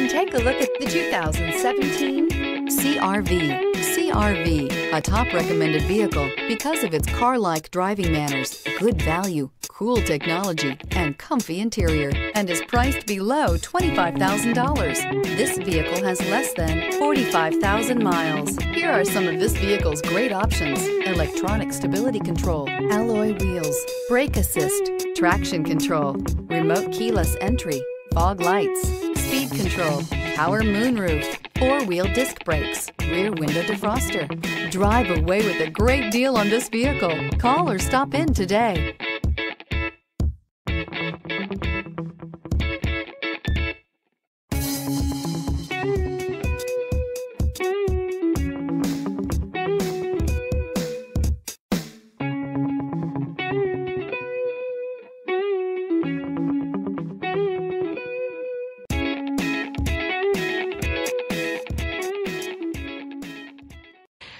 and take a look at the 2017 CRV. CRV, a top recommended vehicle because of its car-like driving manners, good value, cool technology, and comfy interior, and is priced below $25,000. This vehicle has less than 45,000 miles. Here are some of this vehicle's great options. Electronic stability control, alloy wheels, brake assist, traction control, remote keyless entry, fog lights, speed control, power moonroof, four-wheel disc brakes, rear window defroster. Drive away with a great deal on this vehicle. Call or stop in today.